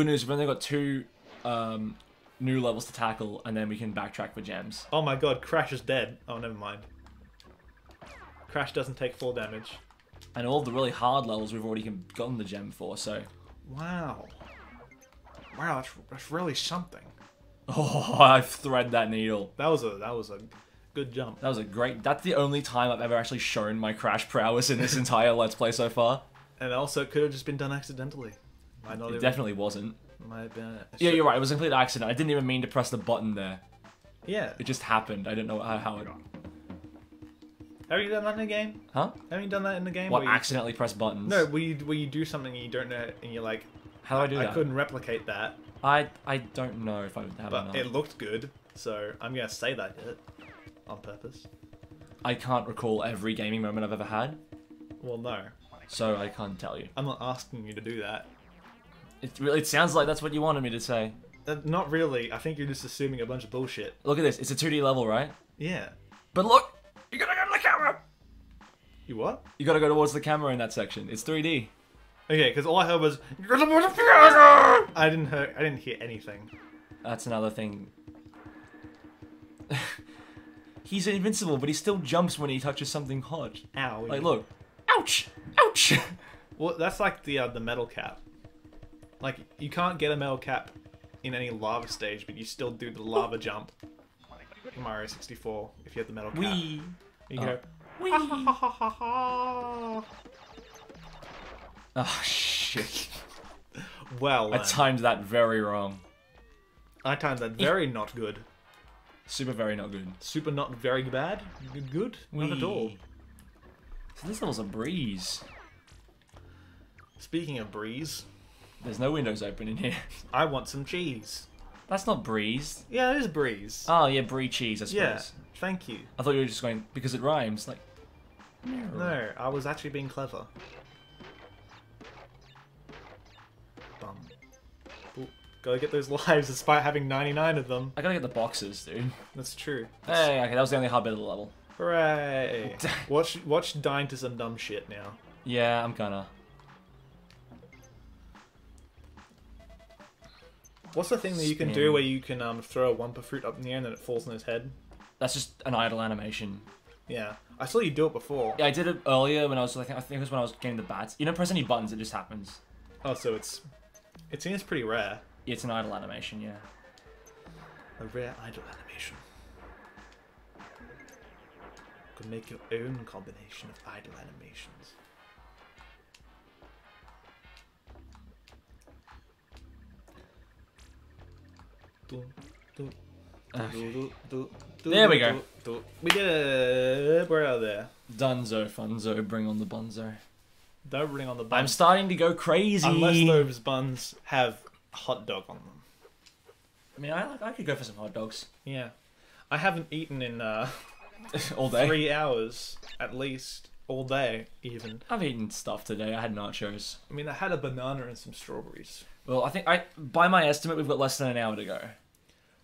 Good news, we've only got two um, new levels to tackle, and then we can backtrack for gems. Oh my god, Crash is dead. Oh, never mind. Crash doesn't take full damage. And all the really hard levels we've already gotten the gem for, so. Wow. Wow, that's, that's really something. Oh, I've thread that needle. That was a that was a good jump. That was a great. That's the only time I've ever actually shown my crash prowess in this entire Let's Play so far. And also, it could have just been done accidentally. Might not It even, definitely wasn't. Might have been. a- Yeah, you're right. It was a complete accident. I didn't even mean to press the button there. Yeah. It just happened. I didn't know how, how it. Have you done that in a game? Huh? Have you done that in a game? What? where you, Accidentally press buttons? No, where you, where you do something and you don't know, and you're like, How do I do that? I that? couldn't replicate that, I I don't know if I would have or but not. it looked good, so I'm gonna say that I did it on purpose. I can't recall every gaming moment I've ever had, Well, no, so I can't tell you. I'm not asking you to do that. It really it sounds like that's what you wanted me to say. Uh, not really. I think you're just assuming a bunch of bullshit. Look at this. It's a 2D level, right? Yeah. But look, you gotta go to the camera. You what? You gotta go towards the camera in that section. It's 3D. Okay, because all I heard was I didn't hear. I didn't hear anything. That's another thing. He's invincible, but he still jumps when he touches something hot. Ow. Like, look. Ouch! Ouch! Well, that's like the uh, the metal cap. Like you can't get a metal cap in any lava stage, but you still do the lava jump. In Mario 64, if you have the metal cap, Wee! you Oh. go. Wee! Ha ha ha ha ha. Oh, shit. Well, I then. timed that very wrong. I timed that very not good. Super very not good. Super not very bad. Good, good. Not at all. So this level's a breeze. Speaking of breeze, There's no windows open in here. I want some cheese. That's not breeze. Yeah, it is breeze. Oh, yeah, brie cheese, I suppose. yeah, thank you. I thought you were just going, because it rhymes, like... No, I was actually being clever. Bum. Ooh, gotta get those lives despite having 99 of them. I gotta get the boxes, dude. That's true. Hey, okay, that was the only hard bit of the level. Hooray! watch, watch dying to some dumb shit now. Yeah, I'm gonna. What's the thing that you can do where you can um, throw a Wumpa fruit up in the air and then it falls on his head? That's just an idle animation. Yeah, I saw you do it before. Yeah, I did it earlier when I was like, I think it was when I was getting the bats. You don't press any buttons, it just happens. Oh, so it's it seems pretty rare. It's an idle animation, yeah. A rare idle animation. Could make your own combination of idle animations. There we go. We did it. We're out there. Dunzo, funzo, bring on the bunzo. Don't bring on the I'm starting to go crazy. Unless those buns have hot dog on them. I mean, I, like- I could go for some hot dogs Yeah. I haven't eaten in uh, all day. three hours at least. All day, even. I've eaten stuff today. I had nachos. I mean, I had a banana and some strawberries. Well, I think I, by my estimate, we've got less than an hour to go.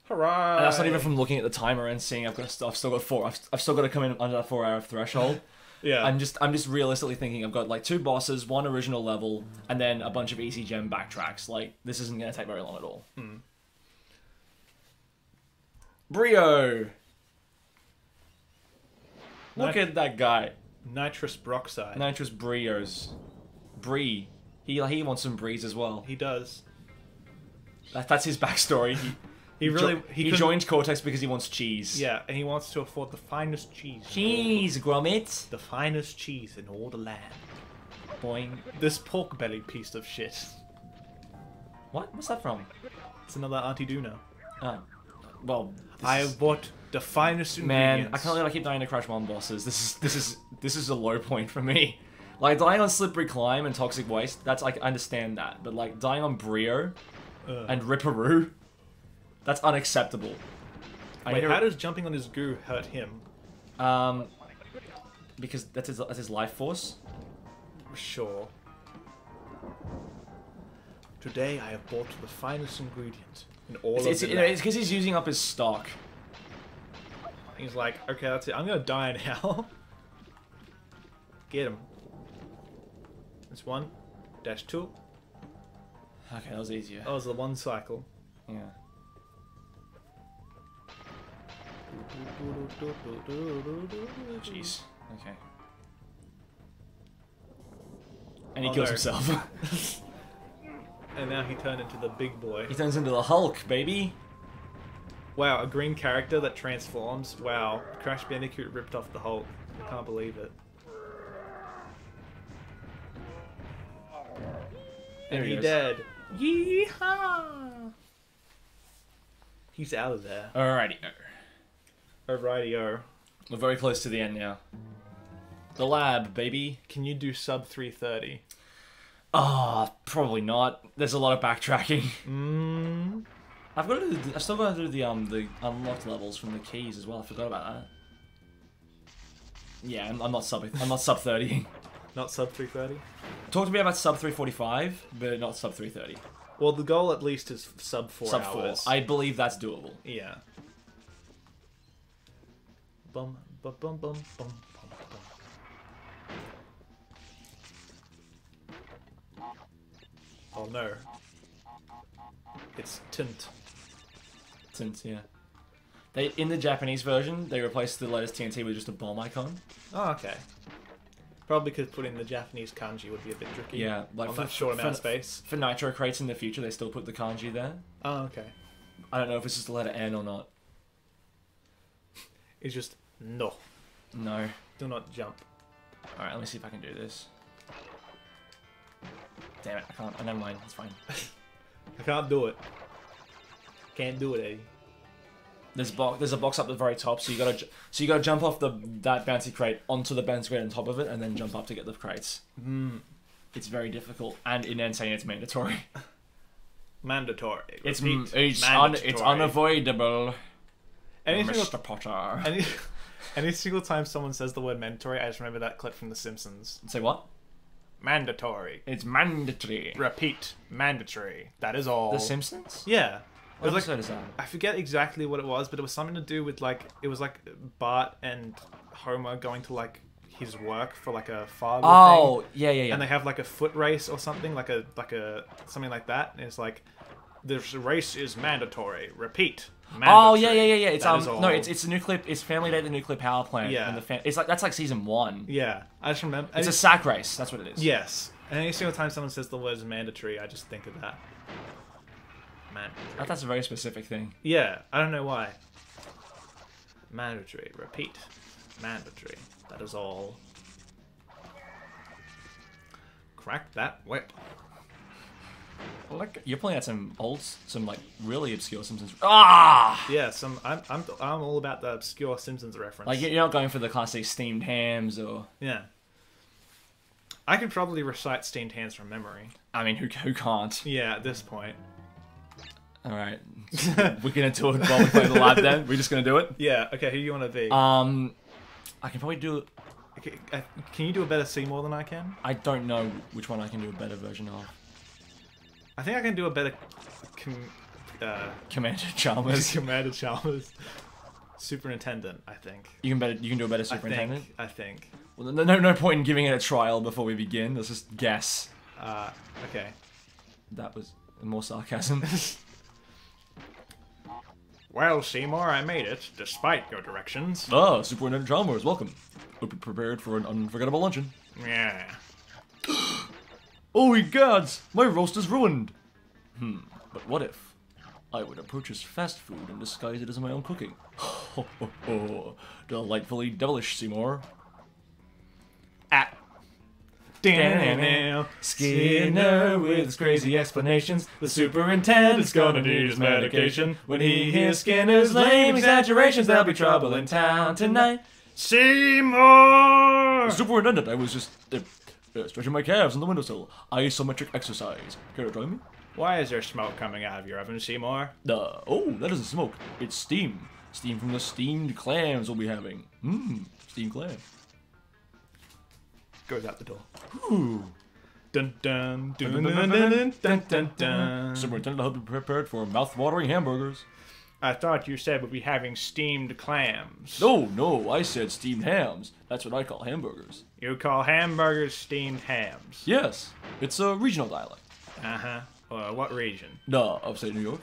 Hurrah! And that's not even from looking at the timer and seeing I've got stuff. I've still got four. I've, I've still got to come in under that four-hour threshold. Yeah. I'm just, I'm just realistically thinking I've got like two bosses, one original level, and then a bunch of easy gem backtracks. Like this isn't gonna take very long at all. Hmm. Brio. Look at that guy, nitrous peroxide. Nitrous Brios. Brie. He he wants some breeze as well. He does. That, that's his backstory. He, He really he, he, joined Cortex because he wants cheese. Yeah, and he wants to afford the finest cheese. Cheese, Gromit. The finest cheese in all the land. Boing. This pork belly piece of shit. What? What's that from? It's another Auntie Duna. Oh. Well, this I have bought the finest man. I can't believe I keep dying to Crash mom bosses. This is this is this is a low point for me. Like dying on Slippery Climb and Toxic Waste, that's like I understand that, but like dying on Brio Ugh. and Ripper Roo, that's unacceptable. I Wait, how does jumping on his goo hurt him? um, because that's his that's his life force. Sure. Today I have bought the finest ingredients in all It's of the because he's using up his stock. He's like, okay, that's it. I'm gonna die now. Get him. That's one. Dash two. Okay, that was easier. That was the one cycle. Yeah. Jeez. Okay. And he Oh, kills no. himself. And now he turned into the big boy. he turns into the Hulk, baby. Wow, a green character that transforms. Wow, Crash Bandicoot ripped off the Hulk. I can't believe it. There And he he dead. Yeehaw! He's out of there. Alrighty. Alrighty-o. We're very close to the end now. The lab, baby. Can you do sub 330? Ah, probably not. There's a lot of backtracking. Mmm. I've got to. Do, I've still got to do the um the unlocked levels from the keys as well. I forgot about that. Yeah, I'm, I'm not sub. I'm not sub thirty. Not sub 330? Talk to me about sub three forty five, but not sub three thirty. Well, the goal at least is sub 4 Sub four. hours. I believe that's doable. Yeah. Bum, bum, bum, bum, bum, bum, bum. Oh no. It's tint. Tint, yeah, they in the Japanese version they replaced the latest TNT with just a bomb icon. Oh, okay. Probably because putting the Japanese kanji would be a bit tricky. Yeah, like for, that short amount of space. for nitro crates in the future, they still put the kanji there. Oh, okay. I don't know if it's just the letter N or not. It's just no. No. Do not jump. All right, let me see if I can do this. Damn it, I can't. Oh, never mind. It's fine. I can't do it. Can't do it, Eddie. There's box. There's a box up at the very top, so you gotta. So you gotta jump off the that bouncy crate onto the bouncy crate on top of it, and then jump up to get the crates. Mm. It's very difficult, and in insane, it's mandatory. Mandatory. It's Repeat. it's un, Mandatory. it's unavoidable. Any single, Mr. Potter. any, any single time someone says the word mandatory, I just remember that clip from The Simpsons. Say what? Mandatory. It's mandatory. Repeat. Mandatory. That is all. The Simpsons. Yeah. What was like is that? I forget exactly what it was, but it was something to do with like it was like Bart and Homer going to like his work for like a father Oh, thing, yeah, yeah, yeah. and they have like a foot race or something like a like a something like that, and it's like this race is mandatory. Repeat. Oh yeah, yeah, yeah, yeah. It's That um no, it's it's a nuclear. It's Family Day at the nuclear power plant. Yeah. and the fam- it's like that's like season one. yeah. I just remember. It's a sack race. That's what it is. yes. And any single time someone says the words mandatory, I just think of that. Mandatory. That- that's a very specific thing. Yeah, I don't know why. Mandatory. Repeat. Mandatory. That is all. Crack that whip. Like you're playing out some old, some like really obscure Simpsons. Ah, Yeah, some I'm I'm I'm all about the obscure Simpsons reference. like you're not going for the classic steamed hams or. yeah. I could probably recite steamed hams from memory. I mean, who who can't? Yeah, at this point. All right, we're gonna do it while we play the lab. Then we're just gonna do it. Yeah. Okay. Who do you want to be? Um, I can probably do. Okay, uh, can you do a better Seymour than I can? I don't know which one I can do a better version of. I think I can do a better. Com- uh, Commander Chalmers. Commander Chalmers. Superintendent, I think. You can better. You can do a better I superintendent. think. I think. Well, no, no, no point in giving it a trial before we begin. Let's just guess. Uh, okay. That was more sarcasm. Well, Seymour, I made it, despite your directions. ah, Superintendent Chalmers, welcome. Hope you're prepared for an unforgettable luncheon. Yeah. Oh, gods! My roast is ruined! Hmm, but what if I were to purchase fast food and disguise it as my own cooking? Ho, ho, ho. Delightfully devilish, Seymour. At. Skinner with his crazy explanations. The superintendent's gonna need his medication. When he hears Skinner's lame exaggerations, there'll be trouble in town tonight. Seymour! Superintendent, I was just uh, stretching my calves on the windowsill. Isometric exercise. Care to join me? Why is there smoke coming out of your oven, Seymour? Uh, oh, that isn't smoke. It's steam. Steam from the steamed clams we'll be having. Mmm, steamed clam. Goes out the door. Ooh. Dun dun dun dun dun dun dun dun dun. Superintendent, I hope you're prepared for mouth-watering hamburgers. I thought you said we'd be having steamed clams. No, no, I said steamed hams. That's what I call hamburgers. You call hamburgers steamed hams. Yes, it's a regional dialect. Uh huh. Well, what region? No, upstate New York.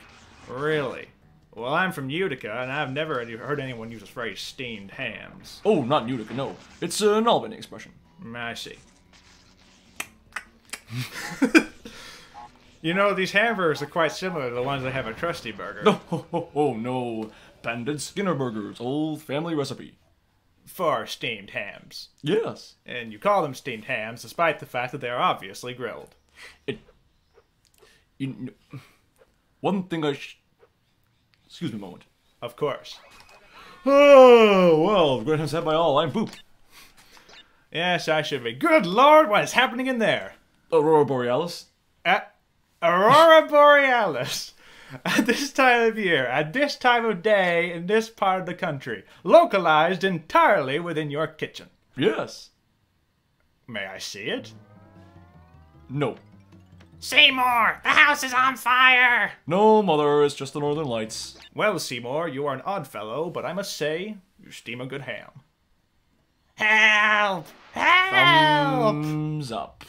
Really? Well, I'm from Utica, and I've never heard anyone use the phrase steamed hams. Oh, not Utica, no. It's an Albany expression. I see. you know, these hamburgers are quite similar to the ones they have at Krusty Burger. No, oh, oh, oh, no. Banded Skinner Burgers, old family recipe. For steamed hams. Yes. And you call them steamed hams despite the fact that they are obviously grilled. It. You, kn- one thing I sh- Excuse me a moment. Of course. Oh, well, great has had my all. I'm Boop. Yes, I should be. Good lord, what is happening in there? Aurora Borealis. At Aurora Borealis. At this time of year, at this time of day, in this part of the country, localized entirely within your kitchen. Yes. May I see it? No. Seymour, the house is on fire! No, mother, it's just the Northern Lights. Well, Seymour, you are an odd fellow, but I must say, you steam a good ham. Help! Help! Thumbs up.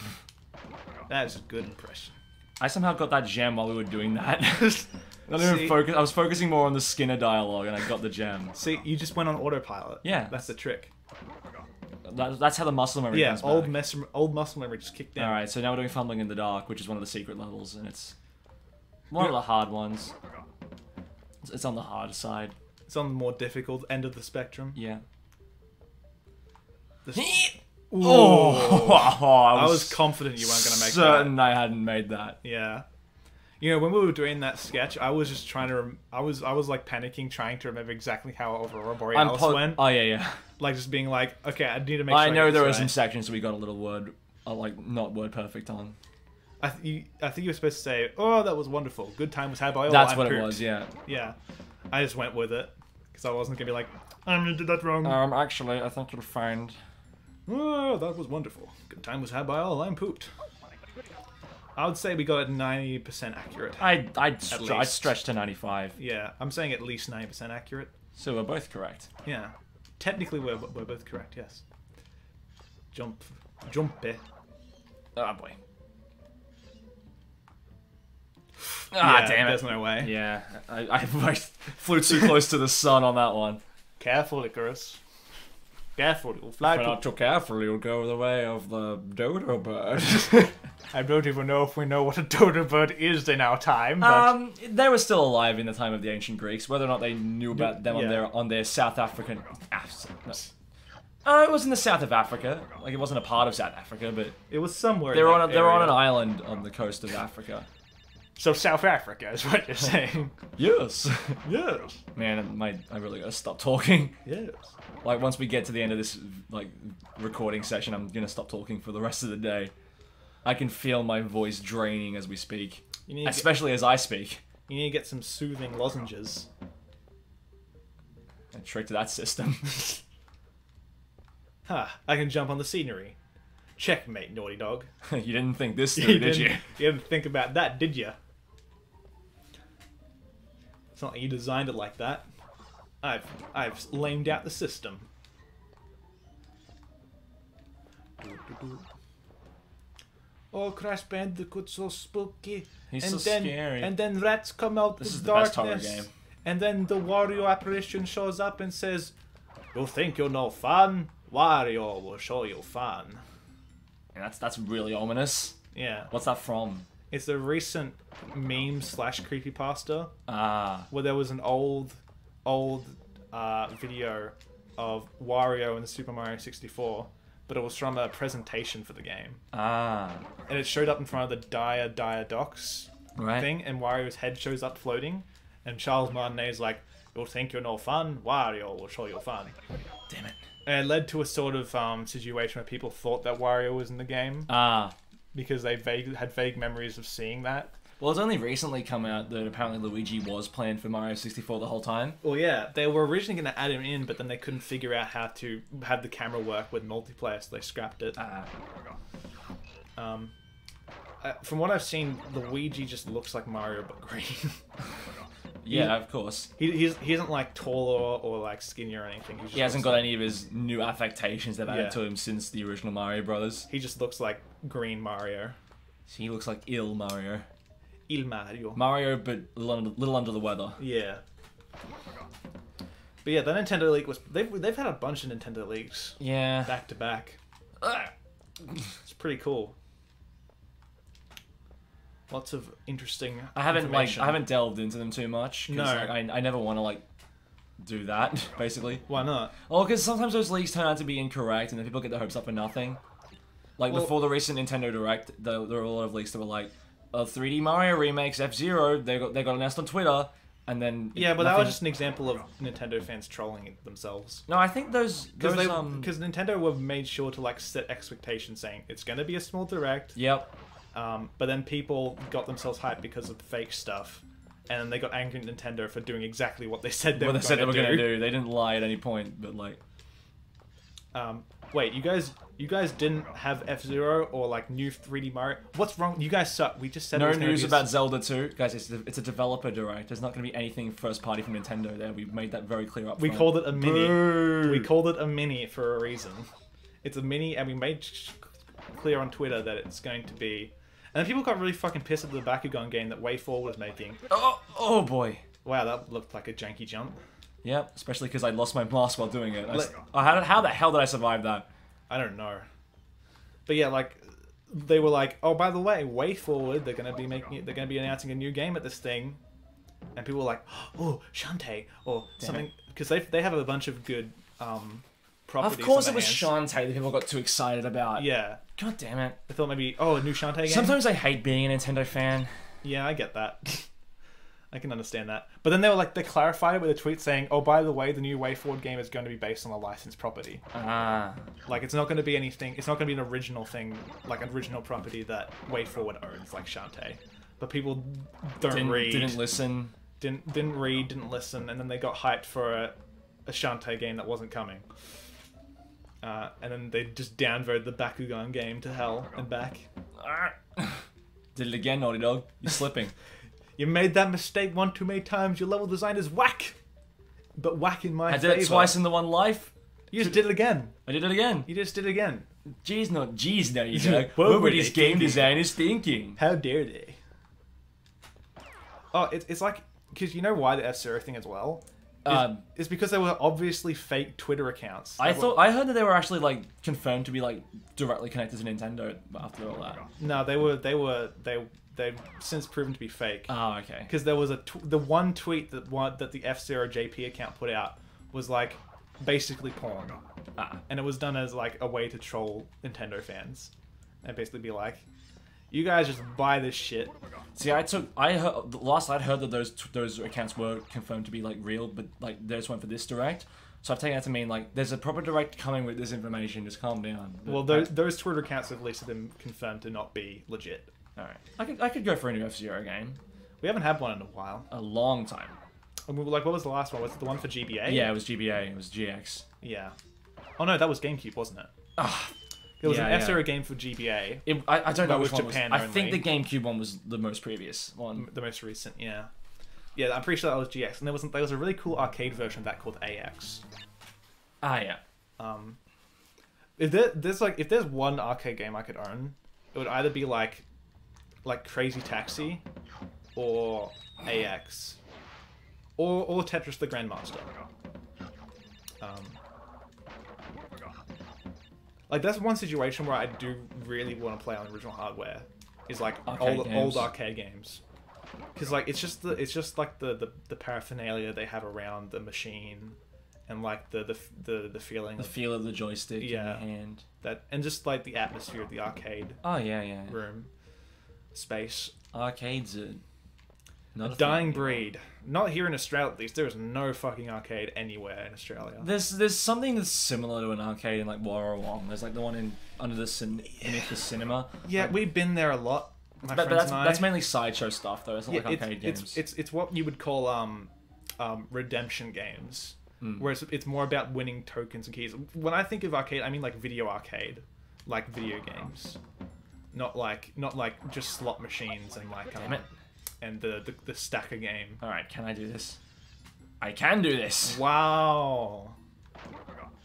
That's a good impression. I somehow got that gem while we were doing that. I, even See? focus, I was focusing more on the Skinner dialogue and I got the gem. See, you just went on autopilot. Yeah. That's the trick. That, that's how the muscle memory Yeah, comes old, back. mes- old muscle memory just kicked in. Alright, so now we're doing Fumbling in the Dark, which is one of the secret levels, and it's one of the hard ones. It's- It's on the hard side. It's on the more difficult end of the spectrum. Yeah. This- Oh, I I was confident you weren't going to make certain I hadn't made that. that. Yeah. You know, when we were doing that sketch, I was just trying to. Rem- I was, I was like panicking, trying to remember exactly how Aurora Borealis po- went. Oh yeah, yeah. Like just being like, okay, I need to make. I sure know get there were some sections we got a little word, uh, like not word perfect on. I, th- you, I think you were supposed to say, "Oh, that was wonderful. Good time was had by all." That's I'm what it was. Yeah. Yeah, I just went with it because I wasn't gonna be like, "I'm gonna do that wrong." Um. Actually, I think you'll find. Oh, that was wonderful. Good time was had by all. I'm pooped. I would say we got it ninety percent accurate. I I'd, str- I'd stretch to 95. Yeah, I'm saying at least ninety percent accurate. So we're both correct. Yeah, technically we're we're both correct. Yes. Jump, jump it. Oh boy. Ah, yeah, damn it. There's no way. Yeah, I, I, I flew too close to the sun on that one. Careful, Icarus. Careful, you'll fly If to not too careful, you'll go the way of the dodo bird. I don't even know if we know what a dodo bird is in our time, but um, they were still alive in the time of the ancient Greeks. Whether or not they knew about them on Yeah. their on their South African. Ah, no. Uh, it was in the south of Africa. Like it wasn't a part of South Africa, but it was somewhere. they in were on a, they were on an island on the coast of Africa. So South Africa is what you're saying. Yes. yes. Man, my I really gotta stop talking. Yes. Like once we get to the end of this like recording session, I'm gonna stop talking for the rest of the day. I can feel my voice draining as we speak, You need, to get, especially as I speak. you need to get some soothing lozenges. A trick to that system. Ha! I can jump on the scenery. Checkmate, naughty dog. you didn't think this through, did didn't, you? you didn't think about that, did you? Not like you designed it like that. I've I've lamed out the system. Oh, Crash Bandicoot, so spooky. He's and so then, scary. And then rats come out This of is the best darkness. horror game. And then the Wario apparition shows up and says, "You think you're no fun? Wario will show you fun." And that's that's really ominous. Yeah, What's that from? It's a recent meme slash creepypasta Ah, where there was an old, old uh, video of Wario in Super Mario 64, but it was from a presentation for the game, ah, and it showed up in front of the Dire Dire Docks right. thing, and Wario's head shows up floating, and Charles Martinet's like, "You'll think you're no fun? Wario will show you fun." Damn it. And it led to a sort of um, situation where people thought that Wario was in the game Ah, because they vague had vague memories of seeing that. well, it's only recently come out that apparently Luigi was planned for Mario 64 the whole time. Well, yeah, they were originally going to add him in, but then they couldn't figure out how to have the camera work with multiplayer, so they scrapped it. Ah, Um, uh, from what I've seen, Luigi just looks like Mario but green. Yeah, of course. He, he's, he isn't like taller or like skinnier or anything. He, just He hasn't got like, any of his new affectations they've added Yeah. to him since the original Mario Brothers. He just looks like Green Mario. He looks like ill Mario. Il Mario. Mario, but a little under, little under the weather. Yeah. But yeah, the Nintendo League was they've they've had a bunch of Nintendo Leagues Yeah. back to back. It's pretty cool. Lots of interesting. I haven't like. I haven't delved into them too much. No. like, I, I never want to like do that basically. Why not? Oh, because sometimes those leaks turn out to be incorrect, and then people get their hopes up for nothing. Like Well- before the recent Nintendo Direct, there, there were a lot of leaks that were like, "A 3D Mario remakes F Zero." They got they got announced on Twitter, and then Yeah, but that was just an example of Nintendo fans trolling it themselves. no. I think those Because those um. because Nintendo were made sure to like set expectations, saying it's going to be a small direct. Yep. Um, but then people got themselves hyped because of fake stuff, and then they got angry at Nintendo for doing exactly what they said they What were they said they going were to gonna do. They didn't lie at any point, but like. Um, wait, you guys, you guys didn't have F Zero or like new 3D Mario. What's wrong? You guys suck. We just said No news be about Zelda 2. Guys, it's a, it's a developer direct. There's not going to be anything first party from Nintendo there. We made that very clear up front. We front. called it a mini. Boo. We called it a mini for a reason. It's a mini, and we made sh- clear on Twitter that it's going to be. And then people got really fucking pissed at the Bakugan game that WayForward was making. Oh, oh boy. Wow, that looked like a janky jump. Yep, especially because I lost my mask while doing it. I, Like- oh, how, did, how the hell did I survive that? I don't know. But yeah, like they were like, oh, by the way, way forward, they're gonna be making it. They're gonna be announcing a new game at this thing, and people were like, oh, Shantae or Damn something, because they they have a bunch of good um properties. Of course it was hands. Shantae that people got too excited about. Yeah, God damn it. I thought maybe oh, a new Shantae game. Sometimes I hate being a Nintendo fan. Yeah, I get that. I can understand that. But then they were like, they clarified it with a tweet saying, oh, by the way, the new Way Forward game is going to be based on a licensed property. Ah. Like, it's not going to be anything, it's not going to be an original thing, like an original property that Way Forward owns, like Shantae. But people don't Didn't, read, didn't listen. didn't, didn't read, didn't listen, and then they got hyped for a, a Shantae game that wasn't coming. Uh, and then they just downvoted the Bakugan game to hell and back. Did it again, Naughty Dog. You're slipping. You made that mistake one too many times. Your level design is whack. But whack in my I did favor. it twice in the one life. You just did it again. I did it again. You just did it again. Jeez, no, jeez, Naughty Dog. What were these game thinking? design thinking. How dare they? Oh, it's it's like because you know why the F Zero thing as well. Is, Um, is because they were obviously fake Twitter accounts. I were- thought I heard that they were actually like confirmed to be like directly connected to Nintendo after all that. no, they were they were they they've since proven to be fake. Oh, okay. because there was a tw- the one tweet that one that the F Zero JP account put out was like basically porn, Ah. and it was done as like a way to troll Nintendo fans, and basically be like, "You guys just buy this shit." See, I took I heard last I'd heard that those those accounts were confirmed to be like real, but like just went for this direct. So I've taken that to mean like there's a proper direct coming with this information. Just calm down. Well, those, those Twitter accounts have at least been confirmed to not be legit. all right, I could I could go for a new F Zero game. We haven't had one in a while. A long time. And we were like, what was the last one? Was it the one for GBA? Yeah, it was GBA. It was GX. Yeah. Oh no, that was GameCube, wasn't it? Ah, It was Yeah, an yeah. F Zero game for GBA, it, I, I don't know which one Japan was. I think only. the GameCube one was the most previous one. the most recent. Yeah. Yeah, I'm pretty sure that was GX, and there was there was a really cool arcade version of that called AX. Ah, yeah. Um, if there, there's like if there's one arcade game I could own, it would either be like like Crazy Taxi or AX or or Tetris the Grandmaster. Um, like that's one situation where I do really want to play on original hardware is like Arcade old games. old arcade games. Because like it's just the it's just like the, the, the paraphernalia they have around the machine, and like the the the, the feeling The of feel of the joystick in Yeah. your hand. that and just like the atmosphere of the arcade Oh yeah, yeah. room space Arcades are not a dying breed not here in australia at least there is no fucking arcade anywhere in australia There's there's something that's similar to an arcade in like Warrawong. There's like the one in under the cin- beneath the cinema. yeah Like, we've been there a lot my but, but friends that's and I. that's mainly sideshow stuff though. It's not Yeah, like it's, arcade it's, games. it's it's what you would call um um redemption games Mm. whereas it's more about winning tokens and keys when i think of arcade i mean like video arcade like video games not like not like just slot machines and like Damn um, it. And the, the the stacker game. Alright, can I do this? I can do this! Wow.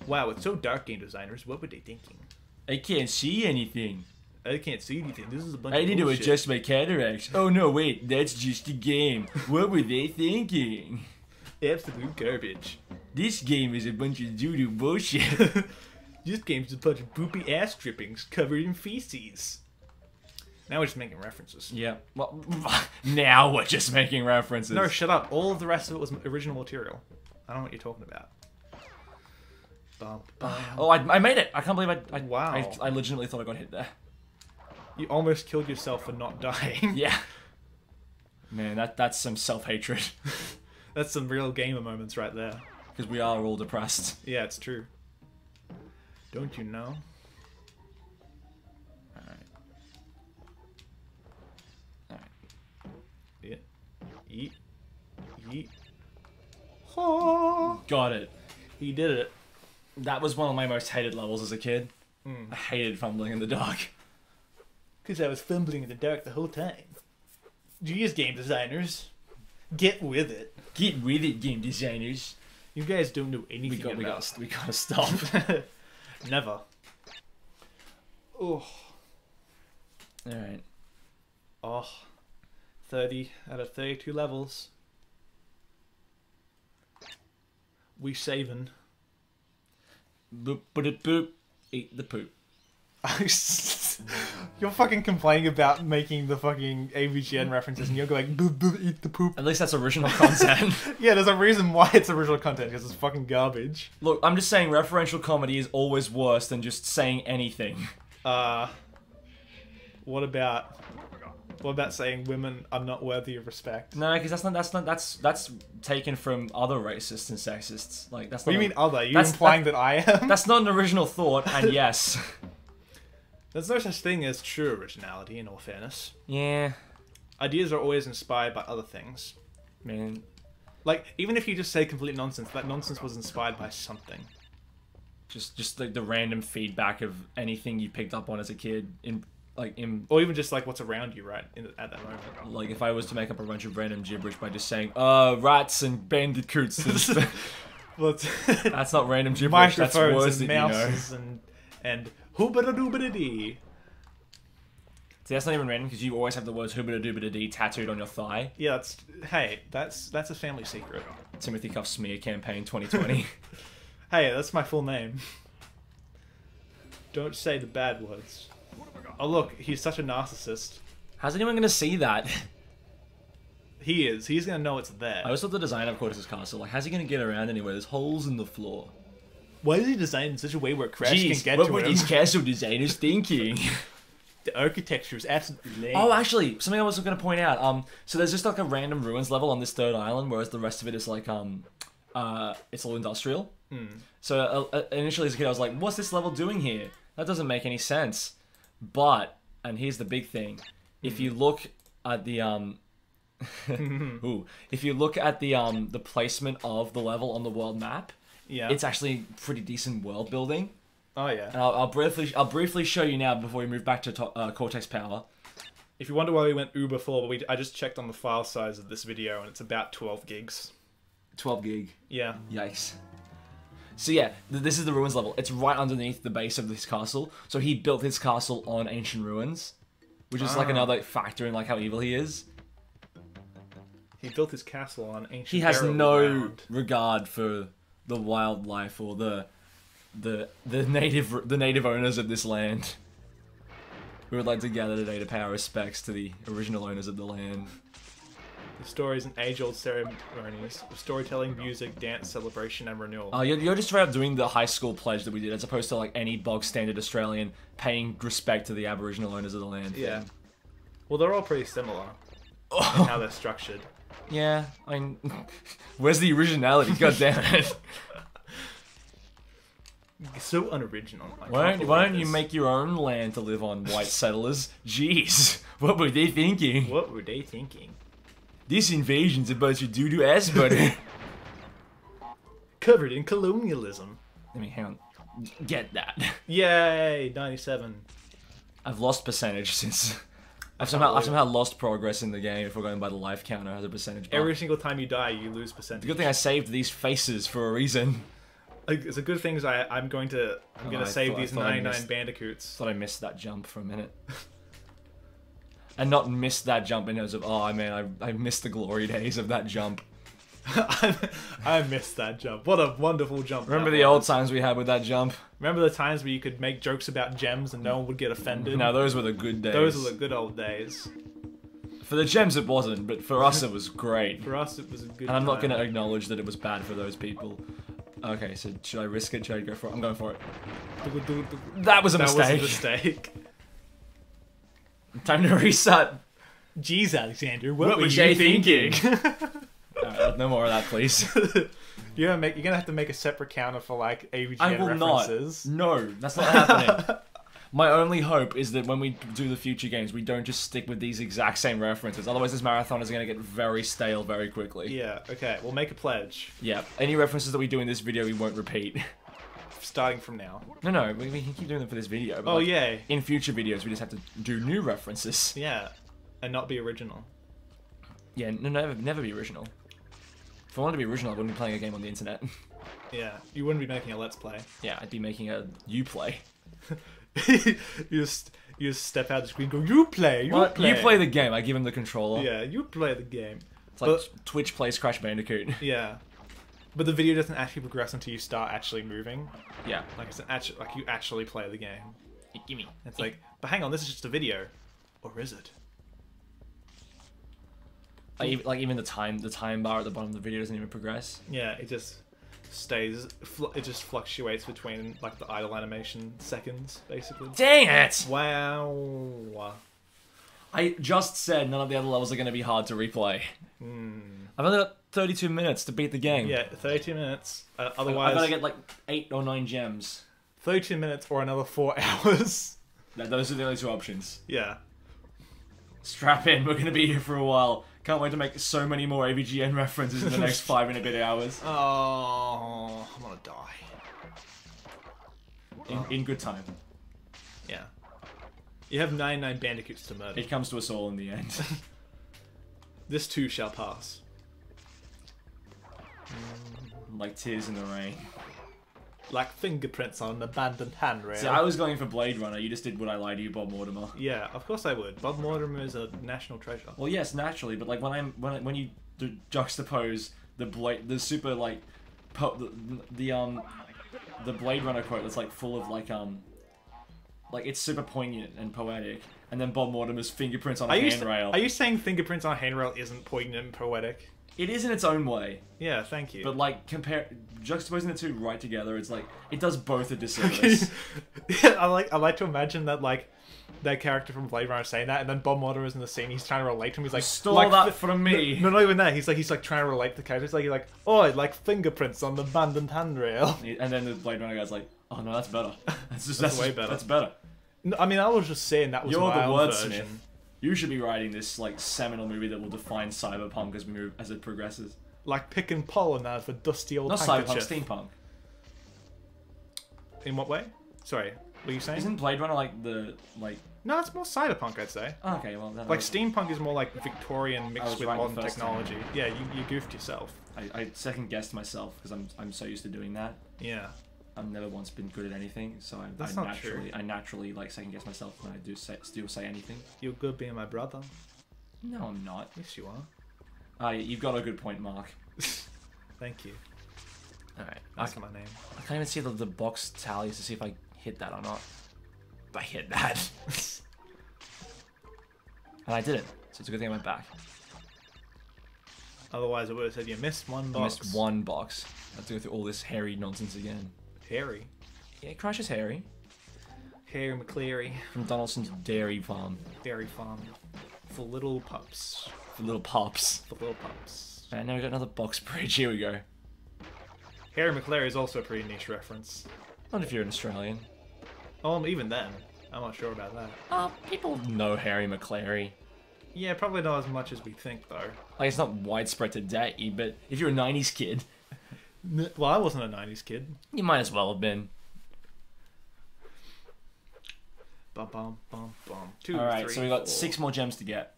Wow, it's so dark, game designers. What were they thinking? I can't see anything. I can't see anything. This is a bunch I need to adjust my cataracts. Oh no, wait, that's just a game. What were they thinking? Absolute garbage. This game is a bunch of doo-doo bullshit. this game's a bunch of poopy ass drippings covered in feces. Now we're just making references. yeah. Well, now we're just making references. No, shut up. All of the rest of it was original material. I don't know what you're talking about. Bum, bum. Oh, I, I made it! I can't believe I. I Wow. I, I legitimately thought I got hit there. You almost killed yourself for not dying. Yeah. Man, that that's some self hatred. That's some real gamer moments right there. Because we are all depressed. Yeah, it's true. Don't you know? Alright. Alright. Yeah. Yeet. Yeet. Oh, Got it. he did it. That was one of my most hated levels as a kid. Hmm. I hated fumbling in the dark. Because I was fumbling in the dark the whole time. Geez, game designers. Get with it. Get with it, game designers. You guys don't know anything We got, we about got, we gotta stop. Never. Oh. Alright. Oh. 30 out of 32 levels. We saving. Boop, boop, boop. Eat the poop. you're fucking complaining about making the fucking AVGN references and you're going, "Boop, boop, eat the poop. At least that's original content. Yeah, there's a reason why it's original content, because it's fucking garbage. Look, I'm just saying referential comedy is always worse than just saying anything. Uh, what about what about saying women are not worthy of respect? No, because that's not that's not that's that's taken from other racists and sexists. Like that's What not do you a- mean other? You implying that I am? That's not an original thought, and yes. There's no such thing as true originality. In all fairness, yeah, ideas are always inspired by other things. man. Like even if you just say complete nonsense, that nonsense was inspired by something. Just just like the random feedback of anything you picked up on as a kid in like in Or even just like what's around you right in, at that moment. like if I was to make up a bunch of random gibberish by just saying uh rats and bandicoots and Well, that's not random gibberish that's worse and than you know mouses and and hoobada. See, that's not even random because you always have the words hoobada doobada dee tattooed on your thigh Yeah, that's hey, that's that's a family secret. Timothy Cuff smear campaign 2020 Hey, that's my full name. Don't say the bad words. Oh look, he's such a narcissist. how's anyone gonna see that He is. He's gonna know it's there. I always thought the design of Cortex Castle like how's he gonna get around anywhere there's holes in the floor Why is he designed in such a way where Crash Jeez, can get what to were him? these castle designers thinking? The architecture is absolutely lame. Oh, actually, something I was going to point out. Um, so there's just like a random ruins level on this third island, whereas the rest of it is like um, uh, it's all industrial. So uh, uh, initially as a kid, I was like, "What's this level doing here? That doesn't make any sense." But and here's the big thing: if you look at the um, ooh, if you look at the um, the placement of the level on the world map, yeah. it's actually pretty decent world building. oh yeah. And I'll, I'll briefly I'll briefly show you now before we move back to to- uh, Cortex Power. If you wonder why we went Uber for, we I just checked on the file size of this video and it's about 12 gigs. 12 gig. Yeah. Yikes. So yeah, th- this is the ruins level. It's right underneath the base of this castle. So he built his castle on ancient ruins, which is like Ah. another factor in like how evil he is. He built his castle on ancient. He has no regard for the wildlife or the the the native the native owners of this land. We would like to gather today to pay our respects to the original owners of the land. The stories and age-old ceremonies of storytelling, music, dance, celebration, and renewal. Uh, you're, you're just straight up doing the high school pledge that we did, as opposed to like any bog standard Australian paying respect to the Aboriginal owners of the land. yeah. Well, they're all pretty similar in Oh, how they're structured. yeah. I mean, where's the originality? God damn it! So unoriginal. I Why don't Why don't you make your own land to live on, white settlers? Jeez, what were they thinking? What were they thinking? This invasion's a bunch of doo doo ass butter. Covered in colonialism. Let me hang on. Get that. Yay, 97. I've lost percentage since I've somehow, I've oh. somehow lost progress in the game if we're going by the life counter as a percentage. bar. Every single time you die, you lose The percentage. good thing I saved these faces for a reason. Like, it's a good thing is I I'm going to I'm Oh, gonna I save thought- these thought I 99 missed- bandicoots. Thought I missed that jump for a minute. and not miss that jump in terms of, oh man, I, I missed the glory days of that jump. I, missed that jump. What a wonderful jump! Remember the was. old times we had with that jump? Remember the times where you could make jokes about gems and no one would get offended. Now those were the good days. Those are the good old days. For the gems it wasn't, but for us it was great. For us, it was a good. And I'm not going to acknowledge that it was bad for those people. Okay, so should I risk it? Should I go for it? I'm going for it. That was a That was a mistake. Time to reset. Jeez, Alexander, what, What were was you I thinking? Alright, no more of that, please. you're gonna make. You're gonna have to make a separate counter for like AVGN I will references. not. No, that's not happening. My only hope is that when we do the future games, we don't just stick with these exact same references. Otherwise, this marathon is going to get very stale very quickly. Yeah. Okay. We'll make a pledge Yeah. Any references that we do in this video, we won't repeat. Starting from now. no, no, we, we can keep doing them for this video. But Oh like, yay! In future videos, we just have to do new references. Yeah, and not be original. Yeah, no, never, never be original. If I wanted to be original, I wouldn't be playing a game on the internet. Yeah, you wouldn't be making a let's play. yeah, I'd be making a you play. you just you just step out of the screen, go you play, you Well, play, You play the game. I give him the controller. Yeah, you play the game. It's like But- Twitch plays Crash Bandicoot. Yeah, but the video doesn't actually progress until you start actually moving. yeah. Like it's an actual, like you actually play the game. Gimme. It's like, but hang on, this is just a video, or is it? Like, even- like even the time, the time bar at the bottom of the video doesn't even progress. Yeah, it just stays. It just fluctuates between like the idle animation seconds, basically. Dang it! Wow. I just said none of the other levels are going to be hard to replay. Hmm. I've only got 32 minutes to beat the game. Yeah, 32 minutes. Uh, I've otherwise, got to get like eight or nine gems. 32 minutes or another four hours. Th- Those are the only two options. yeah. Strap in, we're going to be here for a while. Can't wait to make so many more AVGN references in the next five and a bit hours. Oh, I'm gonna die. In, in good time. Yeah. You have 99 bandicoots to murder. It comes to us all in the end. This too shall pass. Like tears in the rain. Like fingerprints on an abandoned handrail. See, I was going for Blade Runner. You just did what I lied to you, Bob Mortimer. Yeah, of course I would. Bob Mortimer is a national treasure. Well, yes, naturally, but like when I'm when I, when you juxtapose the blade, the super like, po- the, the um, the Blade Runner quote that's like full of like um, like it's super poignant and poetic, and then Bob Mortimer's fingerprints on a Are you, handrail. are you saying fingerprints on a handrail isn't poignant and poetic? It is in its own way, Yeah, thank you. but like compare juxtaposing the two right together, it's like it does both a disservice. I like I like to imagine that like that character from Blade Runner saying that, and then Bob Mortimer is in the scene. He's trying to relate to him. He's like, Stole like, that from me. No, not even that. He's like, he's like trying to relate to the character. He's like, he's like, oh, like fingerprints on the abandoned handrail. and then the Blade Runner guy's like, "Oh no, that's better. That's just That's that's, way better. That's better." No, I mean, I was just saying that was You're the wordsmith. version. You should be writing this like seminal movie that will define cyberpunk as we move as it progresses. Like pick picking pollen out of a dusty old Not cyberpunk, steampunk. In what way? Sorry, what were you saying? Isn't Blade Runner like the like? No, it's more cyberpunk, I'd say. Oh, okay, well Like I, steampunk is more like Victorian mixed with modern first time. technology. Yeah, you, you goofed yourself. I, I second guessed myself because I'm I'm so used to doing that. Yeah. I've never once been good at anything, so I, That's I not true. naturally I naturally like second guess myself when I do say, still say anything. You're good being my brother. No, I'm not. Yes, you are. Ah, you've got a good point, Mark. Thank you. All right, I, That's my name. I can't even see the, the box tallies to see if I hit that or not. I hit that. and I didn't, so it's a good thing I went back. Otherwise, it would have said you missed one I box. missed one box. I have to go through all this hairy nonsense again. Harry. Yeah, Crash is hairy. Harry McCleary. From Donaldson's Dairy Farm. Dairy Farm. For little pups. For little pups. For little pups. And now we got another box bridge. Here we go. Harry McCleary is also a pretty niche reference. Not if you're an Australian. Oh, even then. I'm not sure about that. Oh, people know Harry McClary. Yeah, probably not as much as we think, though. Like, it's not widespread today, but if you're a 90s kid, Well, I wasn't a 90s kid. you might as well have been. Bum, bum, bum, bum. Two, All right, three, so we got four. six more gems to get.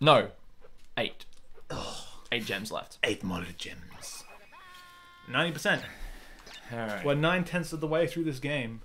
No, eight. Eight gems left. Eight more gems. Ninety percent. All right. We're nine tenths of the way through this game.